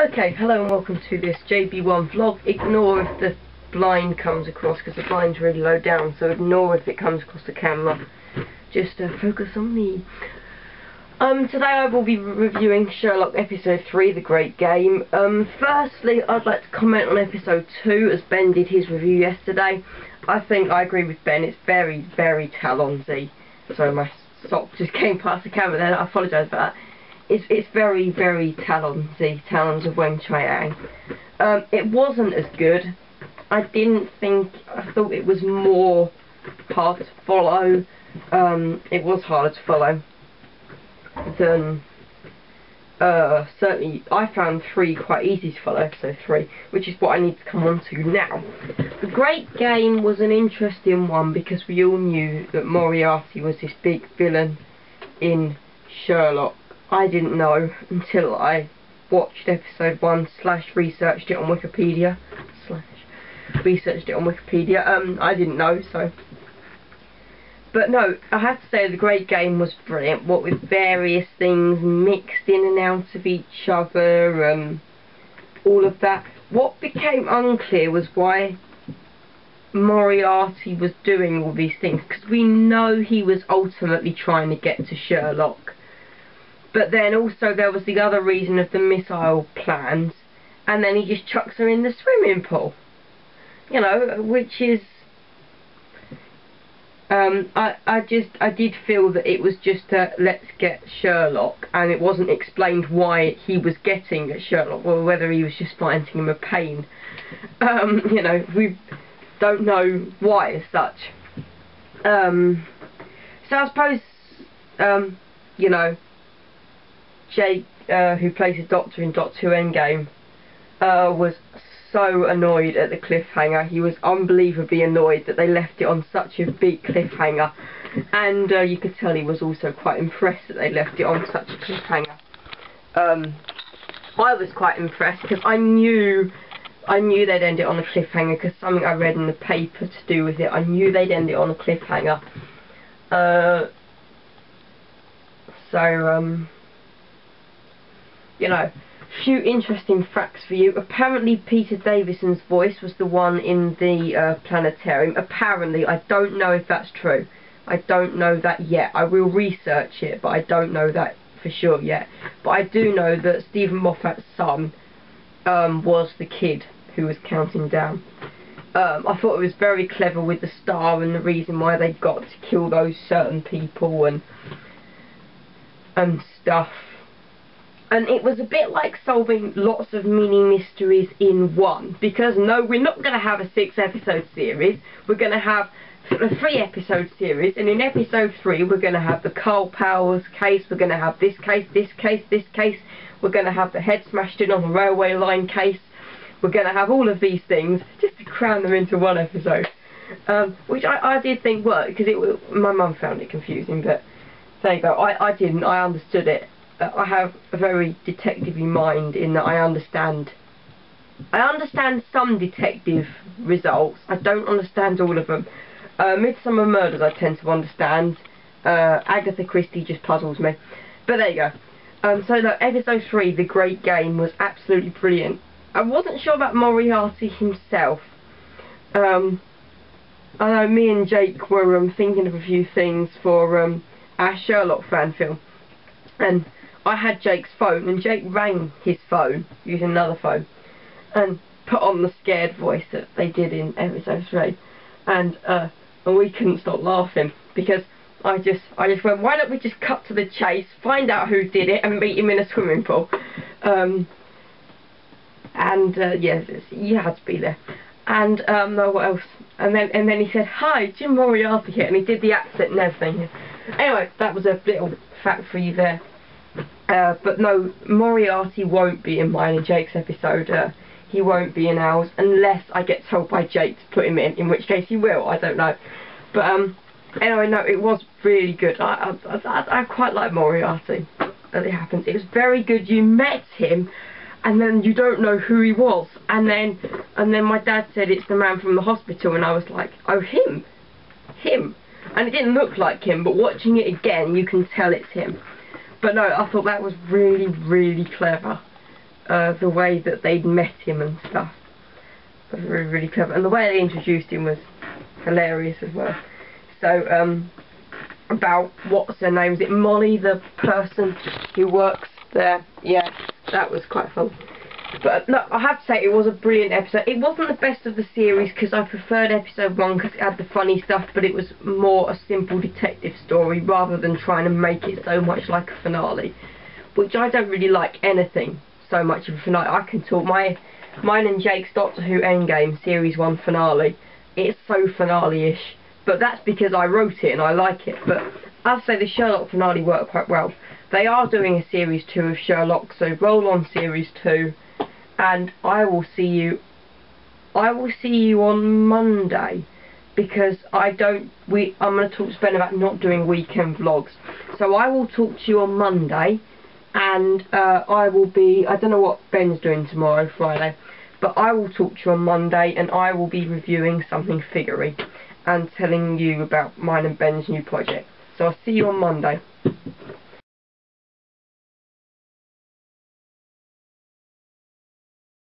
Okay, hello and welcome to this JB1 vlog. Ignore if the blind comes across because the blind's really low down, so ignore if it comes across the camera. Just uh, focus on me. Um, today I will be reviewing Sherlock Episode 3, The Great Game. Um, firstly, I'd like to comment on Episode 2, as Ben did his review yesterday. I think I agree with Ben, it's very, very Talonsy. Sorry, my sock just came past the camera then, I apologise for that it's, it's very, very talented, Talons of Weng-Chiang. Um, it wasn't as good. I didn't think, I thought it was more hard to follow. Um, it was harder to follow than, uh, certainly, I found 3 quite easy to follow, so 3, which is what I need to come on to now. The Great Game was an interesting one because we all knew that Moriarty was this big villain in Sherlock I didn't know until I watched episode 1 slash researched it on Wikipedia. Slash researched it on Wikipedia. Um I didn't know so. But no I have to say the great game was brilliant. What with various things mixed in and out of each other um all of that. What became unclear was why Moriarty was doing all these things because we know he was ultimately trying to get to Sherlock but then also there was the other reason of the missile plans, and then he just chucks her in the swimming pool. You know, which is um, I, I just, I did feel that it was just a let's get Sherlock, and it wasn't explained why he was getting Sherlock, or whether he was just finding him a pain. Um, you know, we don't know why as such. Um, so I suppose, um, you know, Jake, uh, who plays the Doctor in Doctor Who Endgame, uh, was so annoyed at the cliffhanger. He was unbelievably annoyed that they left it on such a big cliffhanger. And uh, you could tell he was also quite impressed that they left it on such a cliffhanger. Um, I was quite impressed because I knew I knew they'd end it on a cliffhanger because something I read in the paper to do with it. I knew they'd end it on a cliffhanger. Uh, so, um, you know, few interesting facts for you. Apparently Peter Davison's voice was the one in the uh, planetarium. Apparently, I don't know if that's true. I don't know that yet. I will research it, but I don't know that for sure yet. But I do know that Steven Moffat's son um, was the kid who was counting down. Um, I thought it was very clever with the star and the reason why they got to kill those certain people and and stuff and it was a bit like solving lots of mini mysteries in one because no we're not going to have a six episode series. We're going to have a three episode series and in episode three we're going to have the Carl Powers case we're going to have this case this case this case. We're going to have the head smashed in on the railway line case. We're going to have all of these things just to cram them into one episode. Um, which I, I did think worked because it my mum found it confusing but there you go. I, I didn't. I understood it I have a very detective mind in that I understand I understand some detective results. I don't understand all of them. Uh, Midsomer Murders I tend to understand. Uh, Agatha Christie just puzzles me. But there you go. Um, so look, episode 3, The Great Game, was absolutely brilliant. I wasn't sure about Moriarty himself. Um, I know me and Jake were um, thinking of a few things for um, our Sherlock fan film. And I had Jake's phone and Jake rang his phone using another phone and put on the scared voice that they did in episode 3 and uh, and we couldn't stop laughing because I just I just went why don't we just cut to the chase find out who did it and meet him in a swimming pool? Um, and uh, yes you had to be there. And um, no what else? And then and then he said hi Jim Moriarty here and he did the accent and everything. Anyway that was a little fact for you there uh, but no, Moriarty won't be in mine and Jake's episode. Uh, he won't be in ours unless I get told by Jake to put him in, in which case he will, I don't know. But um, anyway, no, it was really good. I, I, I, I quite like Moriarty as it happens. It was very good. You met him and then you don't know who he was. And then and then my dad said it's the man from the hospital and I was like, oh him, him. And it didn't look like him, but watching it again you can tell it's him. But no, I thought that was really, really clever. uh, the way that they'd met him and stuff was really, really clever. And the way they introduced him was hilarious as well. So, um, about what's her name? Is it Molly, the person who works there? Yeah, that was quite fun. But no, I have to say it was a brilliant episode. It wasn't the best of the series because I preferred episode one because it had the funny stuff, but it was more a simple detective story rather than trying to make it so much like a finale, which I don't really like anything so much of a finale. I can talk my mine and Jake's Doctor Who Endgame series one finale. It's so finale-ish, but that's because I wrote it and I like it. But I'd say the Sherlock finale worked quite well. They are doing a series two of Sherlock, so roll on series two and I will see you I will see you on Monday because I don't we I'm going to talk to Ben about not doing weekend vlogs. So I will talk to you on Monday and uh, I will be I don't know what Ben's doing tomorrow Friday but I will talk to you on Monday and I will be reviewing something figurey and telling you about mine and Ben's new project. So I'll see you on Monday